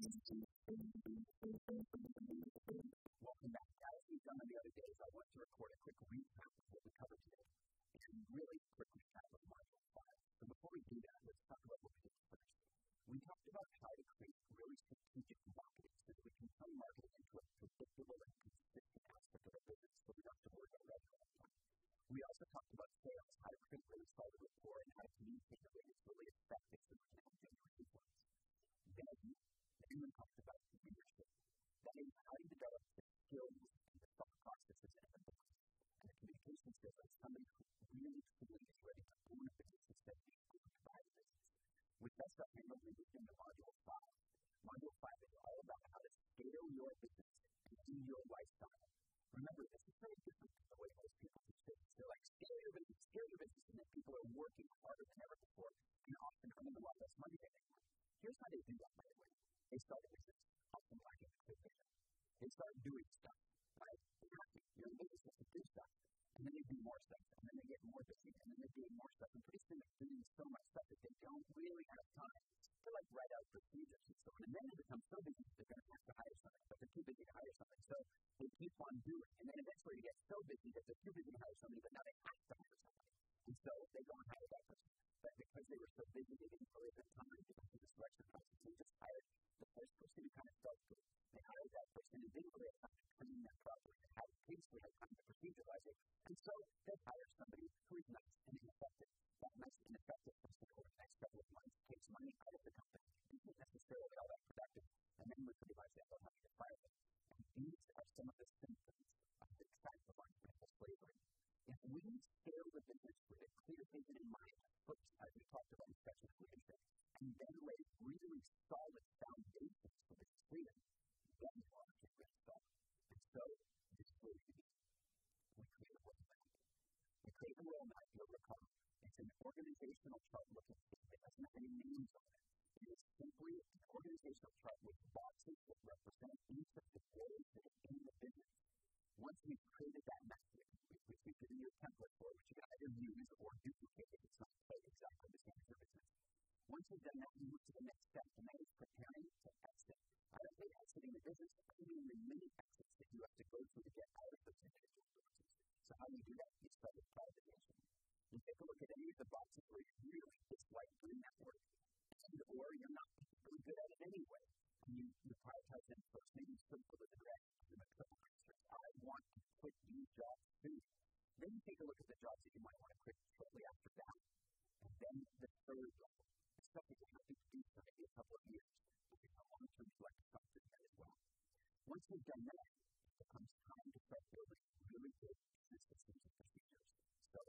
Welcome back. As we've done on the other days, I want to record a quick recap of what we covered today. And really quick recap of Module 5. So before we do that, let's talk about what we did first. We talked about how to create really strategic marketing so that we can turn marketing into a predictable and consistent aspect of our business so we don't have to worry about revenue all the time. We also talked about sales, how to create really solid rapport, and how to communicate in a way that's really effective so we can have genuine influence. Then, then we talked about leadership. That is, how do you develop the skills the thought processes and the business and the communication skills of somebody who really truly is ready to own a business instead of being owned by business. With that stuff handled, we moved into Module 5. Module 5 is all about how to scale your business and do your lifestyle. Remember, this is very different than the way most people do business. They're like, scale your business, scale your business, and then people are working harder than ever before and often earning a lot less money than they want. Here's how they do that, by the way. They start a business, often lacking a clear vision. They start doing stuff, right? They're. You're in business to do stuff. And then they do more stuff, and then they get more busy, and then they do more stuff. And pretty soon they're doing so much stuff that they don't really have time to like write out procedures and so on. And then they become so busy Hired that person didn't really have time to train that properly. They had previously had time to proceduralize it. And so they hire somebody who is nice and ineffective. That nice and ineffective person over the next couple of months takes money out of the company isn't necessarily all that productive. And then we much end up having to fire them. And these are some of the symptoms of the type of slavery. If we scale the business with a clear vision in mind, first, as we talked about in section of leadership, and then lay really solid foundations for this freedom, then we want to get good stuff. And so, this is what we do. We create a roadmap. We create a roadmap. It's an organizational chart looking thing. It doesn't have any names on it. It is simply an organizational chart with boxes that represent each of the areas that are in the business. Once we've created that map, which we've given you a template for, which you can either use or duplicate if it's not quite exactly the same business. Once we've done that, we move to the next step, and that is preparing to exit. I don't mean exiting the business, I mean the many exits that you have to go through to get out of those individual businesses. So how do you do that? You start with prioritization. You take a look at any of the boxes where you really dislike doing that work, and or you're not really good at it anyway. And you, you prioritize them first. Maybe you circle the direct, you know, triple answers. I want to quit these jobs too. Then you take a look at the jobs that you might want to quit shortly after that. And then the third level, the stuff that you're happy to do for maybe a couple of years, but you no longer to reflect something that as well. Once you've done that, it becomes time to start building really good systems and procedures. So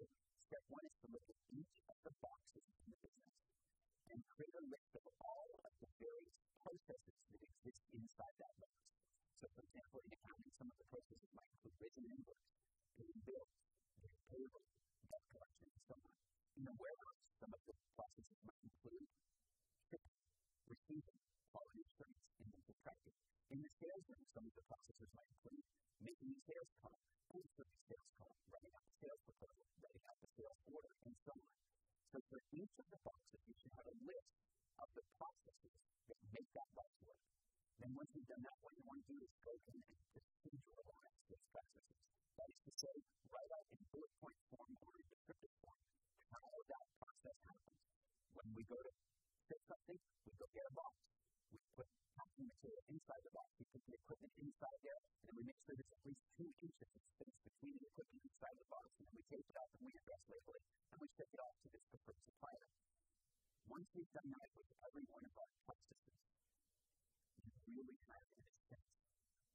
step one is to look at each of the boxes in the business and create a list of all of the various processes that exist inside that box. So, for example, in accounting, some of the processes might include raising an invoice, paying bills, doing payroll, debt collection, and so on. In the warehouse, some of the processes might include shipping, receiving, quality assurance, and then subtracting. In the sales room, some of the processes might include making a sales call, answering a sales call, writing out the sales proposal, writing out sales order, and on. So for each of the boxes, you should have a list of the processes that make that box work. Then once you've done that, what you want to do is go in and proceduralize those processes. That is to say, write out in bullet point form or in descriptive form how that process happens. When we go to fix something, we go get a box. We put packing material inside the box. We put the equipment inside there, and then we make sure there's at least two inches of space between the equipment inside the box, and then we tape it up and we address label it, and we ship it off to this preferred supplier. Once we've done that with every one of our processes, you really have, in a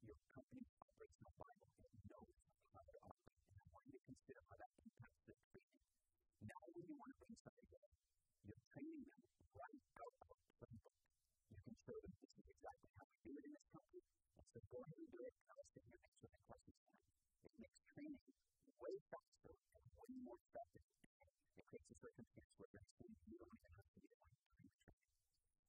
your company's operational Bible and it knows how to operate. And I want you to consider how that impacts the training. Now, when you want to bring somebody in, you're training them right out of a playbook. You can show them this is exactly how we do it in this company. So go ahead do it. Was sitting here next to the questions time. It makes training way faster and way more effective. It creates a circumstance where very soon you don't even have to be the one doing the training.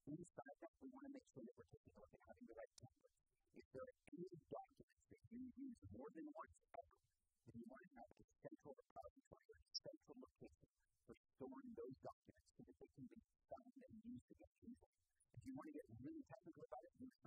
Inside that, we want to make sure that we're taking a look at having the right templates. If there are any documents that you use more than once ever, then you want to have a central repository or a central location for storing those documents so that they can be found and used again easily. If you want to get really technical about it, use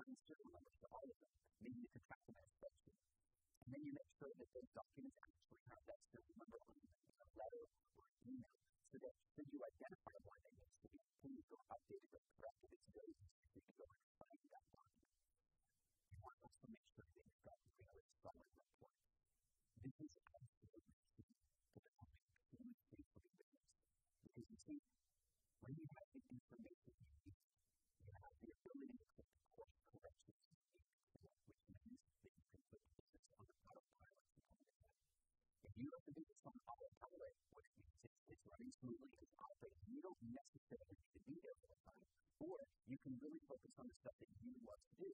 that those documents actually have that serial number on them in a letter or an email so that should you identify one that needs to be cleaned or updated or corrected, it's very easy for you to go and find that document. You want to also make sure that you've got a really solid report. This is absolutely key to becoming a truly faithful business. Because you see, when you have the information you have to have the business on autopilot, which means it's, it's running smoothly, it's operating, you don't necessarily need to be there all the time. Or you can really focus on the stuff that you love to do.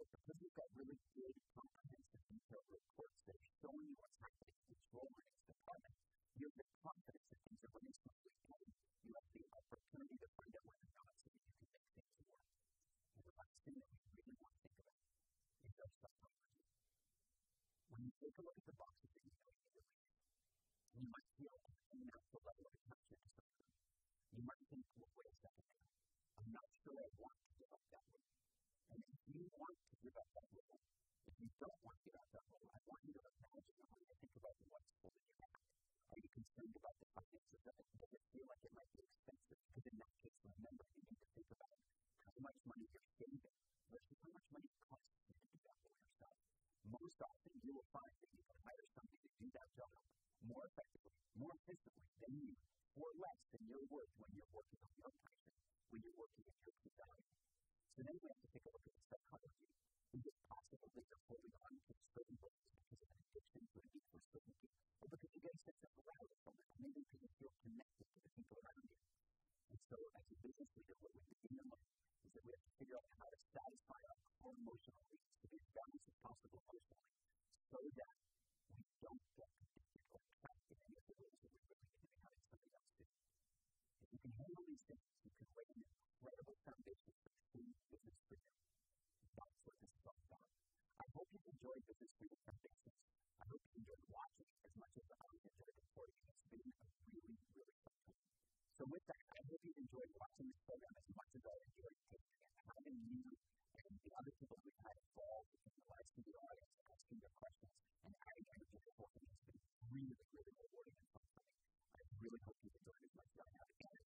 But because you've got really good, comprehensive, detailed reports that are showing you what's happening in each role in each department, you have the confidence that things are running smoothly and you have the opportunity to find out when they're not so that you can make things work. And the last thing that we really want to think about is our psychology. When you take a look at the boxes that you know to you might feel a natural level of attachment to something. You might think, well, wait a second now. I'm not sure I want to give up that role. And if you want to give up that role, if you don't want to give up that role, I want you to imagine how you think about what's holding you back. Are you concerned about the finances of it? Does it feel like it might be expensive? Because in that case, remember, you need to think about how much money you're saving versus how much money it costs you to do that for yourself. Most often, you will find that you can hire somebody to do that job more effectively, more efficiently than you, or less than you're worth when you're working on your passion, when you're working on your key. So then we have to take a look at the psychology. Is it possible that you're holding on to certain roles because of an addiction to a need for certainty, or because you get a sense of morality from it, or maybe because you feel connected to the people around you? And so, as a business leader, what we begin to learn is that we have to figure out how to satisfy our core emotional needs to be as balanced as possible emotionally, so that foundation for true business freedom. That's what this is all about. I hope you've enjoyed Business Freedom Foundations. I hope you enjoyed watching as much as I enjoyed recording. It's been a really, really fun time. So with that, I hope you enjoyed watching this program as much as I enjoyed taking it. Having you and the other people we've had involved in the live studio audience asking their questions and adding energy to the whole thing has been really, really rewarding and fun for me. I really hope you've enjoyed as much as I have. And